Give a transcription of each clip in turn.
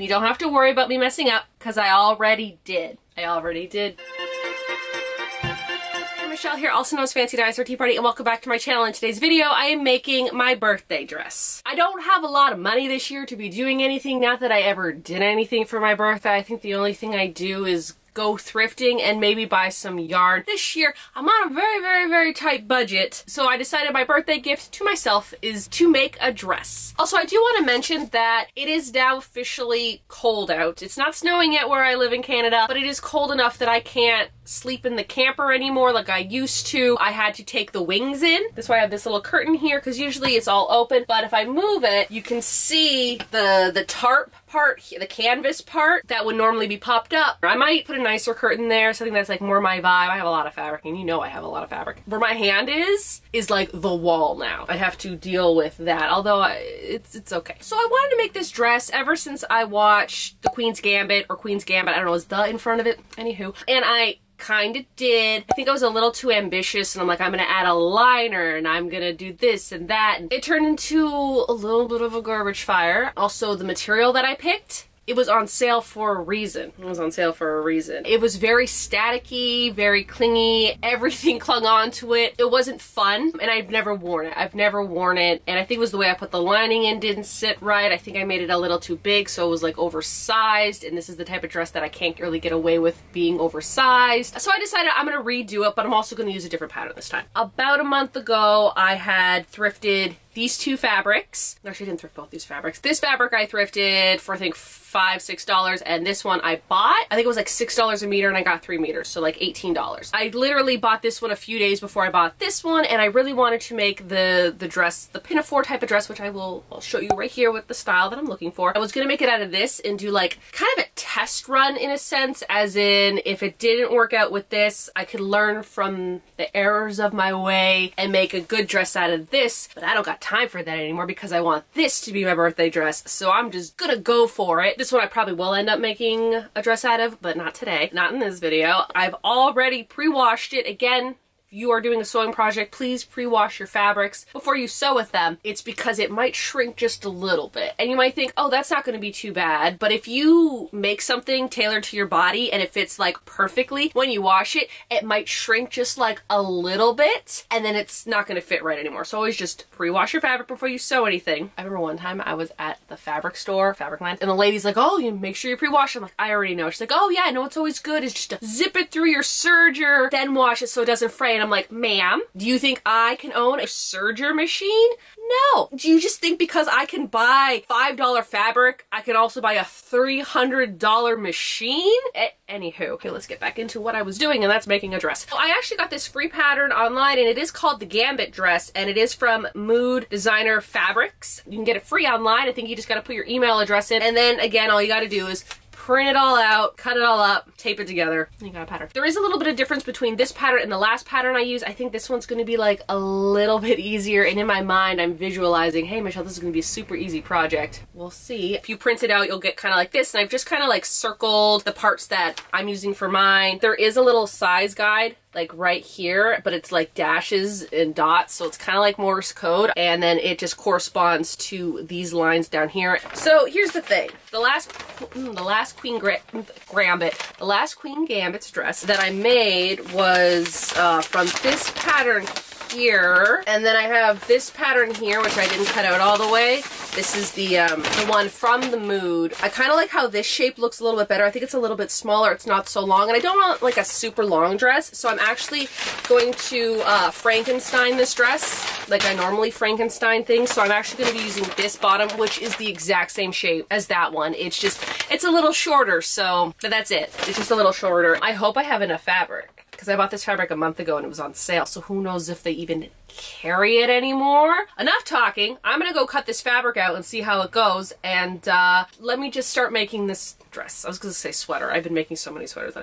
You don't have to worry about me messing up because I already did. I already did. Michelle here, also known as Fancy Dinosaur Tea Party, and welcome back to my channel. In today's video, I am making my birthday dress. I don't have a lot of money this year to be doing anything, not that I ever did anything for my birthday. I think the only thing I do is go thrifting and maybe buy some yarn. This year, I'm on a very, very, very tight budget, so I decided my birthday gift to myself is to make a dress. Also, I do want to mention that it is now officially cold out. It's not snowing yet where I live in Canada, but it is cold enough that I can't sleep in the camper anymore like I used to. I had to take the wings in. That's why I have this little curtain here because usually it's all open. But if I move it, you can see the, the tarp part, the canvas part that would normally be popped up. I might put a nicer curtain there, something that's like more my vibe. I have a lot of fabric and you know I have a lot of fabric. Where my hand is, is like the wall now. I have to deal with that, although I, it's, it's okay. So I wanted to make this dress ever since I watched The Queen's Gambit or Queen's Gambit, I don't know, is the in front of it? Anywho. And I kind of did. I think I was a little too ambitious and I'm like, I'm to add a liner and I'm to do this and that. It turned into a little bit of a garbage fire. Also, the material that I picked it was on sale for a reason. It was on sale for a reason. It was very staticky, very clingy. Everything clung on to it. It wasn't fun, and I've never worn it. I've never worn it, and I think it was the way I put the lining in didn't sit right. I think I made it a little too big, so it was like oversized, and this is the type of dress that I can't really get away with being oversized. So I decided I'm gonna redo it, but I'm also gonna use a different pattern this time. About a month ago, I had thrifted these two fabrics. Actually, I didn't thrift both these fabrics. This fabric I thrifted for I think five, six dollars, and this one I bought. I think it was like six dollars a meter, and I got three meters, so like eighteen dollars. I literally bought this one a few days before I bought this one, and I really wanted to make the the dress, the pinafore type of dress, which I will I'll show you right here with the style that I'm looking for. I was gonna make it out of this and do like kind of a test run in a sense, as in if it didn't work out with this, I could learn from the errors of my way and make a good dress out of this, but I don't got time for that anymore because I want this to be my birthday dress, so I'm just gonna go for it. This one I probably will end up making a dress out of, but not today, not in this video. I've already pre-washed it. Again, you are doing a sewing project, please pre-wash your fabrics before you sew with them. It's because it might shrink just a little bit. And you might think, oh, that's not going to be too bad. But if you make something tailored to your body and it fits like perfectly, when you wash it, it might shrink just like a little bit and then it's not going to fit right anymore. So always just pre-wash your fabric before you sew anything. I remember one time I was at the fabric store, Fabricland, and the lady's like, oh, you make sure you pre-wash. I'm like, I already know. She's like, oh yeah, I know it's always good is just to zip it through your serger, then wash it so it doesn't fray and I'm like, ma'am, do you think I can own a serger machine? No. Do you just think because I can buy $5 fabric, I can also buy a $300 machine? A anywho, okay, let's get back into what I was doing, and that's making a dress. I actually got this free pattern online, and it is called the Gambit dress, and it is from Mood Designer Fabrics. You can get it free online. I think you just gotta put your email address in, and then again, all you gotta do is print it all out, cut it all up, tape it together, you got a pattern. There is a little bit of difference between this pattern and the last pattern I use. I think this one's gonna be like a little bit easier, and in my mind, I'm visualizing, hey Michelle, this is gonna be a super easy project. We'll see. If you print it out, you'll get kind of like this, and I've just kind of like circled the parts that I'm using for mine. There is a little size guide like right here, but it's like dashes and dots, so it's kind of like Morse code, and then it just corresponds to these lines down here. So here's the thing. The last, mm, the last Queen Gra Gambit, the last Queen Gambit's dress that I made was uh, from this pattern here. And then I have this pattern here, which I didn't cut out all the way. This is the um, the one from the Mood. I kind of like how this shape looks a little bit better. I think it's a little bit smaller. It's not so long. And I don't want like a super long dress. So I'm actually going to uh, Frankenstein this dress like I normally Frankenstein things. So I'm actually going to be using this bottom, which is the exact same shape as that one. It's just, it's a little shorter. So that's it. It's just a little shorter. I hope I have enough fabric because I bought this fabric a month ago and it was on sale. So who knows if they even carry it anymore. Enough talking. I'm gonna go cut this fabric out and see how it goes. And uh, let me just start making this dress. I was gonna say sweater. I've been making so many sweaters.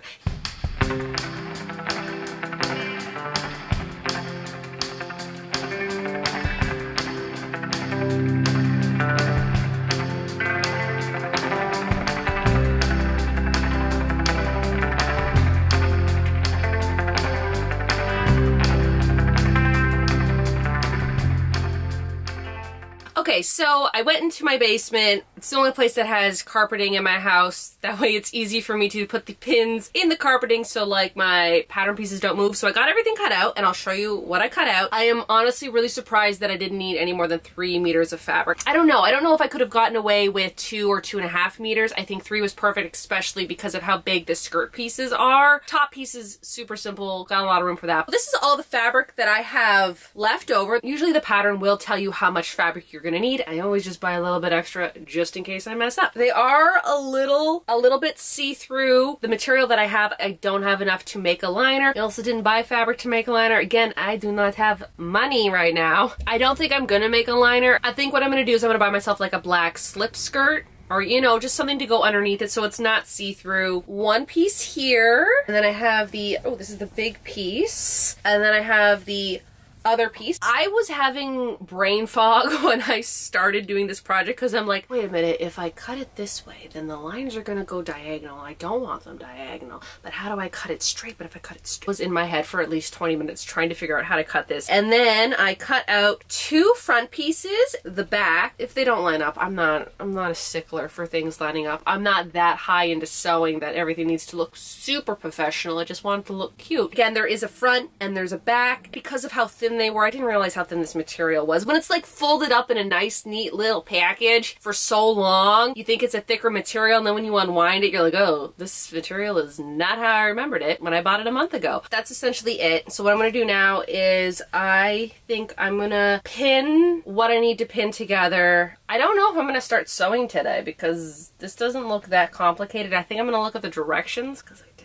So I went into my basement It's the only place that has carpeting in my house. That way it's easy for me to put the pins in the carpeting so like my pattern pieces don't move. So I got everything cut out and I'll show you what I cut out. I am honestly really surprised that I didn't need any more than three meters of fabric. I don't know. I don't know if I could have gotten away with two or two and a half meters. I think three was perfect, especially because of how big the skirt pieces are. Top pieces, super simple, got a lot of room for that. But this is all the fabric that I have left over. Usually the pattern will tell you how much fabric you're gonna need. I always just buy a little bit extra just in case I mess up. They are a little, a little bit see-through. The material that I have, I don't have enough to make a liner. I also didn't buy fabric to make a liner. Again, I do not have money right now. I don't think I'm gonna make a liner. I think what I'm gonna do is I'm gonna buy myself like a black slip skirt or you know just something to go underneath it so it's not see-through one piece here and then I have the oh this is the big piece and then I have the other piece. I was having brain fog when I started doing this project because I'm like, wait a minute, if I cut it this way, then the lines are gonna go diagonal. I don't want them diagonal, but how do I cut it straight? But if I cut it straight, was in my head for at least 20 minutes trying to figure out how to cut this. And then I cut out two front pieces, the back. If they don't line up, I'm not, I'm not a stickler for things lining up. I'm not that high into sewing that everything needs to look super professional. I just want it to look cute. Again, there is a front and there's a back because of how thin they were. I didn't realize how thin this material was. When it's like folded up in a nice, neat little package for so long, you think it's a thicker material, and then when you unwind it, you're like, oh, this material is not how I remembered it when I bought it a month ago. That's essentially it. So what I'm gonna do now is I think I'm gonna pin what I need to pin together. I don't know if I'm gonna start sewing today because this doesn't look that complicated. I think I'm gonna look at the directions because that.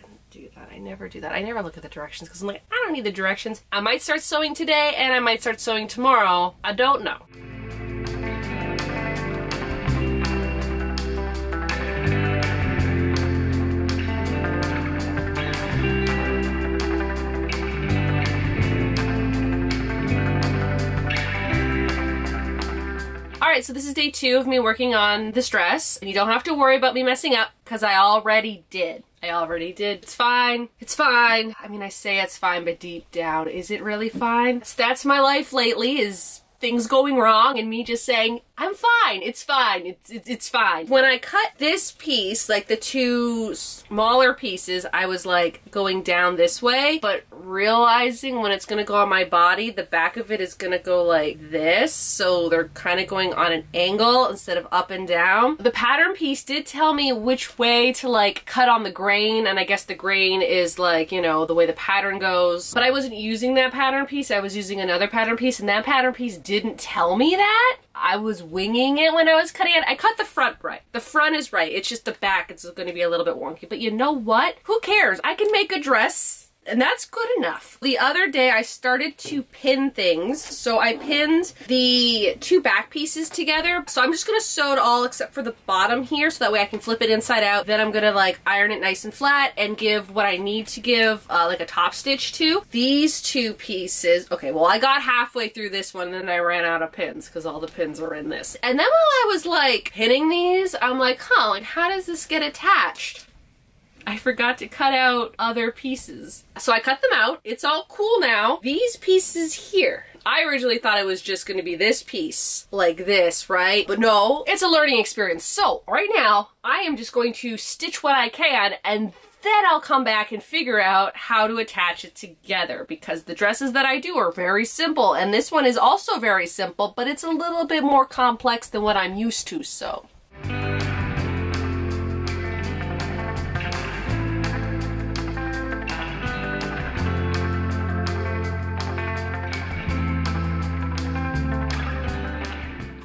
I never do that. I never look at the directions because I'm like, I don't need the directions. I might start sewing today and I might start sewing tomorrow. I don't know. Alright, so this is day two of me working on this dress, and you don't have to worry about me messing up, because I already did. I already did. It's fine. It's fine. I mean, I say it's fine, but deep down, is it really fine? That's my life lately, is things going wrong and me just saying, I'm fine, it's fine, it's, it's, it's fine. When I cut this piece, like the two smaller pieces, I was like going down this way, but realizing when it's gonna go on my body, the back of it is gonna go like this, so they're kind of going on an angle instead of up and down. The pattern piece did tell me which way to like cut on the grain, and I guess the grain is like, you know, the way the pattern goes, but I wasn't using that pattern piece, I was using another pattern piece, and that pattern piece didn't tell me that. I was winging it when I was cutting it. I cut the front right. The front is right. It's just the back. It's going to be a little bit wonky. But you know what? Who cares? I can make a dress and that's good enough. The other day I started to pin things. So I pinned the two back pieces together. So I'm just gonna sew it all except for the bottom here so that way I can flip it inside out. Then I'm gonna like iron it nice and flat and give what I need to give uh, like a top stitch to. These two pieces, okay, well I got halfway through this one and then I ran out of pins because all the pins are in this. And then while I was like pinning these, I'm like, huh, like how does this get attached? I forgot to cut out other pieces. So I cut them out. It's all cool now. These pieces here. I originally thought it was just going to be this piece, like this, right? But no, it's a learning experience. So right now, I am just going to stitch what I can and then I'll come back and figure out how to attach it together because the dresses that I do are very simple and this one is also very simple, but it's a little bit more complex than what I'm used to, so.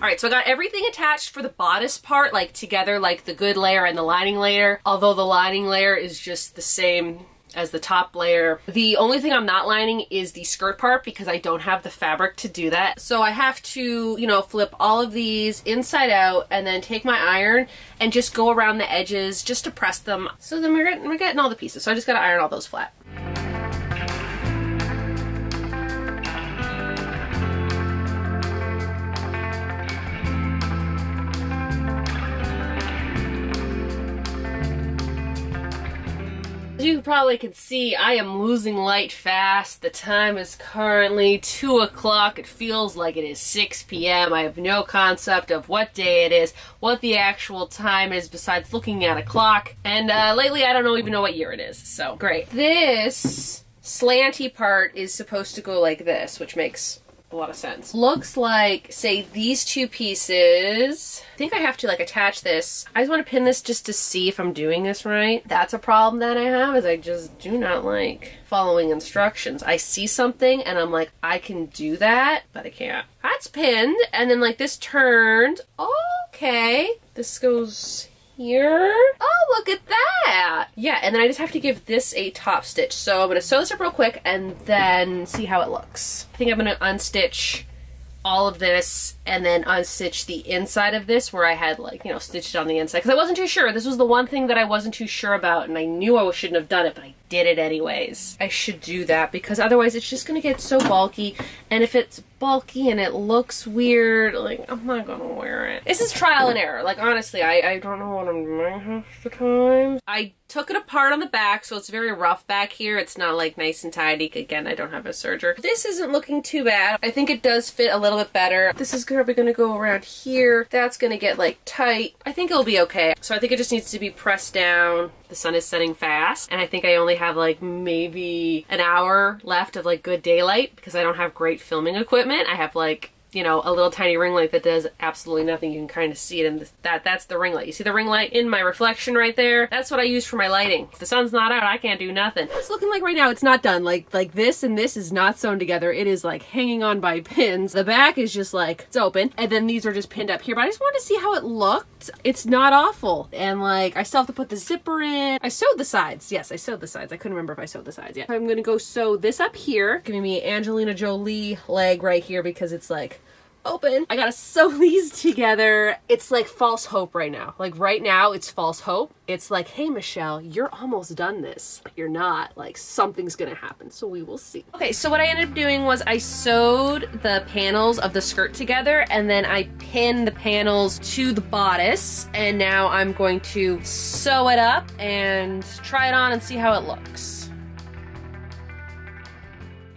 Alright, so I got everything attached for the bodice part, like together, like the good layer and the lining layer, although the lining layer is just the same as the top layer. The only thing I'm not lining is the skirt part because I don't have the fabric to do that. So I have to, you know, flip all of these inside out and then take my iron and just go around the edges just to press them. So then we're getting, we're getting all the pieces. So I just gotta iron all those flat. Probably can see, I am losing light fast. The time is currently 2 o'clock. It feels like it is 6 p.m. I have no concept of what day it is, what the actual time is besides looking at a clock. And uh, lately I don't even know what year it is, so great. This slanty part is supposed to go like this, which makes a lot of sense. Looks like, say, these two pieces. I think I have to like attach this. I just want to pin this just to see if I'm doing this right. That's a problem that I have is I just do not like following instructions. I see something and I'm like, I can do that, but I can't. That's pinned and then like this turned. Okay. This goes here. Oh, look at that. Yeah, and then I just have to give this a top stitch. So I'm to sew this up real quick and then see how it looks. I think I'm going to unstitch all of this and then unstitch the inside of this where I had like, you know, stitched on the inside because I wasn't too sure. This was the one thing that I wasn't too sure about and I knew I shouldn't have done it, but I did it anyways. I should do that because otherwise it's just going to get so bulky and if it's bulky and it looks weird, like, I'm not to wear it. This is trial and error. Like, honestly, I, I don't know what I'm doing half the time. I took it apart on the back, so it's very rough back here. It's not, like, nice and tidy. Again, I don't have a serger. This isn't looking too bad. I think it does fit a little bit better. This is probably to go around here. That's to get, like, tight. I think it'll be okay. So I think it just needs to be pressed down the sun is setting fast and I think I only have like maybe an hour left of like good daylight because I don't have great filming equipment. I have like you know, a little tiny ring light that does absolutely nothing. You can kind of see it in that. That's the ring light. You see the ring light in my reflection right there? That's what I use for my lighting. If the sun's not out, I can't do nothing. It's looking like right now it's not done. Like like this and this is not sewn together. It is like hanging on by pins. The back is just like it's open, and then these are just pinned up here. But I just wanted to see how it looked. It's not awful, and like I still have to put the zipper in. I sewed the sides. Yes, I sewed the sides. I couldn't remember if I sewed the sides yet. I'm gonna go sew this up here, giving me Angelina Jolie leg right here because it's like open. I gotta sew these together. It's like false hope right now. Like right now, it's false hope. It's like, hey, Michelle, you're almost done this. But you're not. Like something's gonna happen. So we will see. Okay, so what I ended up doing was I sewed the panels of the skirt together and then I pinned the panels to the bodice. And now I'm going to sew it up and try it on and see how it looks.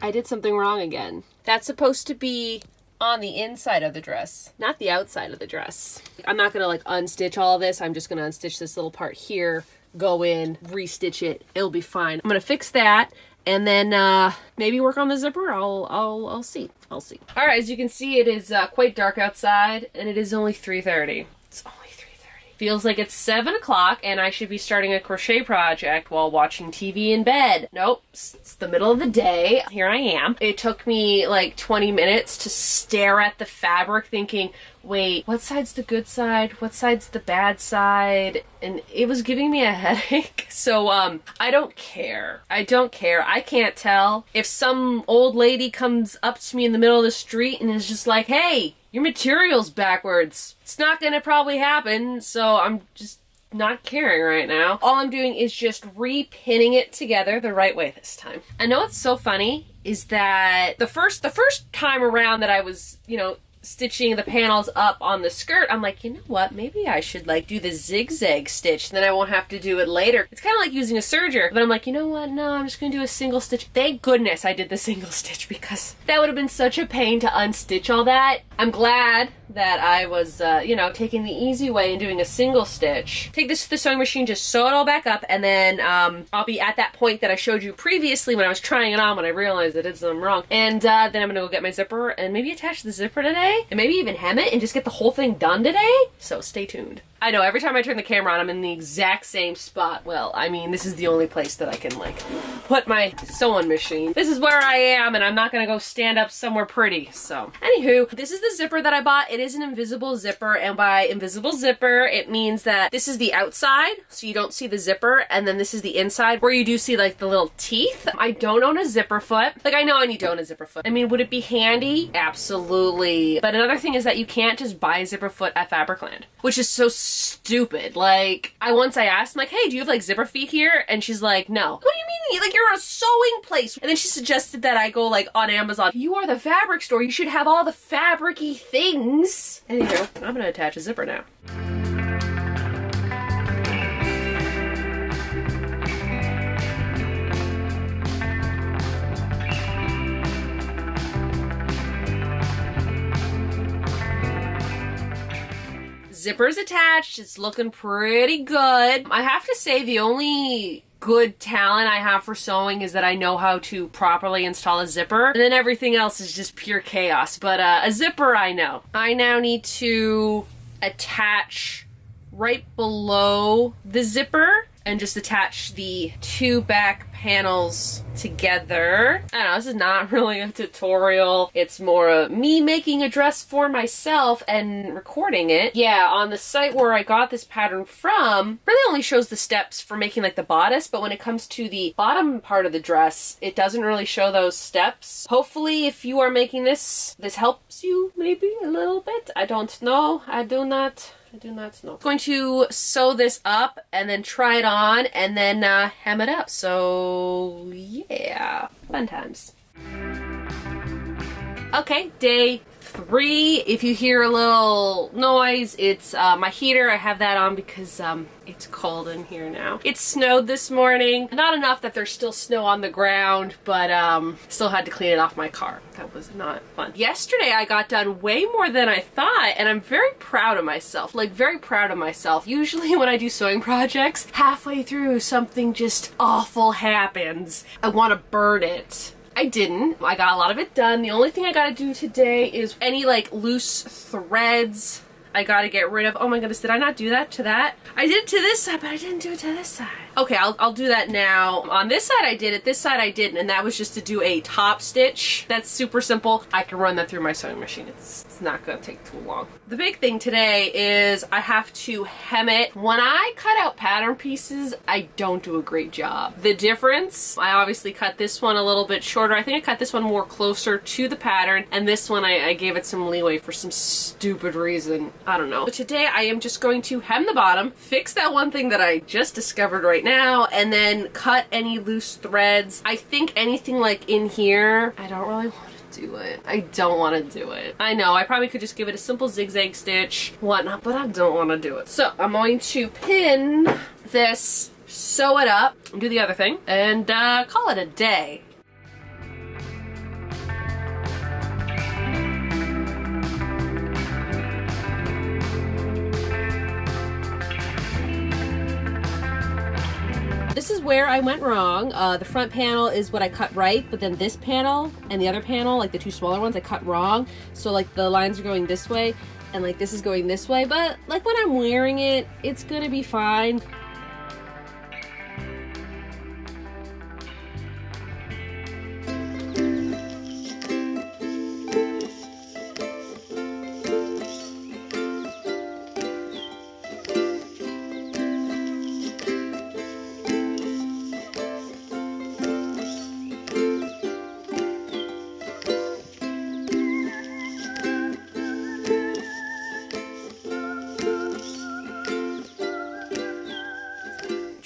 I did something wrong again. That's supposed to be on the inside of the dress, not the outside of the dress. I'm not gonna like unstitch all this. I'm just gonna unstitch this little part here, go in, restitch it. It'll be fine. I'm gonna fix that and then uh, maybe work on the zipper. I'll, I'll, I'll see. I'll see. All right, as you can see, it is uh, quite dark outside and it is only 3.30. Feels like it's 7 o'clock and I should be starting a crochet project while watching TV in bed. Nope, it's the middle of the day. Here I am. It took me like 20 minutes to stare at the fabric thinking, wait, what side's the good side? What side's the bad side? And it was giving me a headache. So, um, I don't care. I don't care. I can't tell. If some old lady comes up to me in the middle of the street and is just like, hey, your material's backwards. It's not gonna probably happen, so I'm just not caring right now. All I'm doing is just repinning it together the right way this time. I know it's so funny is that the first the first time around that I was, you know, stitching the panels up on the skirt, I'm like, you know what? Maybe I should like do the zigzag stitch. Then I won't have to do it later. It's kind of like using a serger. But I'm like, you know what? No, I'm just going to do a single stitch. Thank goodness I did the single stitch because that would have been such a pain to unstitch all that. I'm glad that I was, uh, you know, taking the easy way and doing a single stitch. Take this to the sewing machine, just sew it all back up, and then um, I'll be at that point that I showed you previously when I was trying it on when I realized I did something wrong. And uh, then I'm gonna go get my zipper and maybe attach the zipper today, and maybe even hem it and just get the whole thing done today. So stay tuned. I know, every time I turn the camera on, I'm in the exact same spot. Well, I mean, this is the only place that I can, like, put my sewing machine. This is where I am, and I'm not gonna go stand up somewhere pretty, so. Anywho, this is the zipper that I bought. It is an invisible zipper, and by invisible zipper, it means that this is the outside, so you don't see the zipper, and then this is the inside, where you do see, like, the little teeth. I don't own a zipper foot. Like, I know I need to own a zipper foot. I mean, would it be handy? Absolutely. But another thing is that you can't just buy a zipper foot at Fabricland, which is so. Like, I once I asked, like, hey, do you have like zipper feet here? And she's like, no. What do you mean? Like, you're a sewing place. And then she suggested that I go like on Amazon. You are the fabric store. You should have all the fabricy things. Anywho, I'm gonna attach a zipper now. Zipper's attached. It's looking pretty good. I have to say the only good talent I have for sewing is that I know how to properly install a zipper. And then everything else is just pure chaos. But uh, a zipper I know. I now need to attach right below the zipper and just attach the two back panels together. I don't know, this is not really a tutorial. It's more of me making a dress for myself and recording it. Yeah, on the site where I got this pattern from, really only shows the steps for making like the bodice, but when it comes to the bottom part of the dress, it doesn't really show those steps. Hopefully if you are making this, this helps you maybe a little bit. I don't know. I do not I do not know. I'm going to sew this up and then try it on and then uh, hem it up. So yeah, fun times. Okay, day three. If you hear a little noise, it's uh, my heater. I have that on because um, it's cold in here now. It snowed this morning. Not enough that there's still snow on the ground, but um, still had to clean it off my car. That was not fun. Yesterday I got done way more than I thought and I'm very proud of myself. Like very proud of myself. Usually when I do sewing projects, halfway through something just awful happens. I want to burn it. I didn't. I got a lot of it done. The only thing I gotta do today is any like loose threads I gotta get rid of. Oh my goodness, did I not do that to that? I did it to this side, but I didn't do it to this side. Okay, I'll, I'll do that now. On this side I did it, this side I didn't, and that was just to do a top stitch. That's super simple. I can run that through my sewing machine. It's, not gonna take too long. The big thing today is I have to hem it. When I cut out pattern pieces, I don't do a great job. The difference, I obviously cut this one a little bit shorter. I think I cut this one more closer to the pattern, and this one I, I gave it some leeway for some stupid reason. I don't know. But today I am just going to hem the bottom, fix that one thing that I just discovered right now, and then cut any loose threads. I think anything like in here, I don't really want do it. I don't want to do it. I know, I probably could just give it a simple zigzag stitch, whatnot, but I don't want to do it. So I'm going to pin this, sew it up, do the other thing, and uh, call it a day. Is where I went wrong. Uh, the front panel is what I cut right, but then this panel and the other panel, like the two smaller ones, I cut wrong. So like the lines are going this way and like this is going this way, but like when I'm wearing it, it's gonna be fine.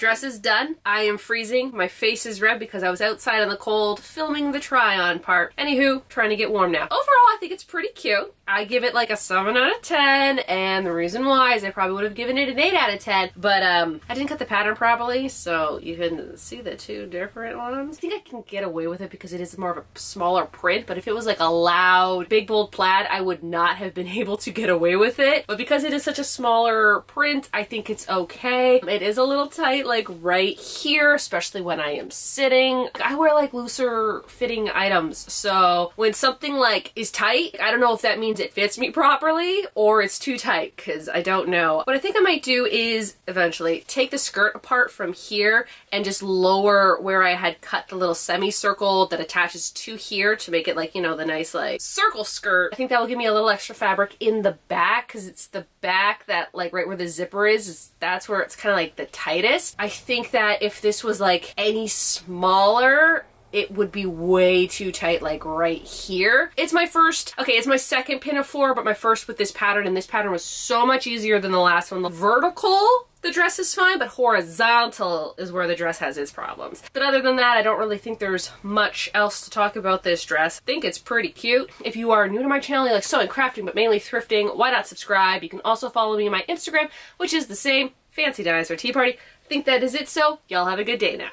Dress is done. I am freezing. My face is red because I was outside in the cold filming the try-on part. Anywho, trying to get warm now. Overall, I think it's pretty cute. I give it like a 7 out of 10, and the reason why is I probably would have given it an 8 out of 10, but um, I didn't cut the pattern properly, so you can see the two different ones. I think I can get away with it because it is more of a smaller print, but if it was like a loud, big, bold plaid, I would not have been able to get away with it. But because it is such a smaller print, I think it's okay. It is a little tight, like right here, especially when I am sitting. I wear like looser fitting items, so when something like is tight, I don't know if that means it fits me properly or it's too tight because I don't know. What I think I might do is eventually take the skirt apart from here and just lower where I had cut the little semicircle that attaches to here to make it like, you know, the nice like circle skirt. I think that will give me a little extra fabric in the back because it's the back that like right where the zipper is, is that's where it's kind of like the tightest. I think that if this was like any smaller, it would be way too tight like right here. It's my first, okay, it's my second pinafore, but my first with this pattern, and this pattern was so much easier than the last one. The vertical the dress is fine, but horizontal is where the dress has its problems. But other than that, I don't really think there's much else to talk about this dress. I think it's pretty cute. If you are new to my channel, you like sewing, crafting, but mainly thrifting, why not subscribe? You can also follow me on my Instagram, which is the same, Fancy Dinosaur Tea Party. I think that is it, so y'all have a good day now.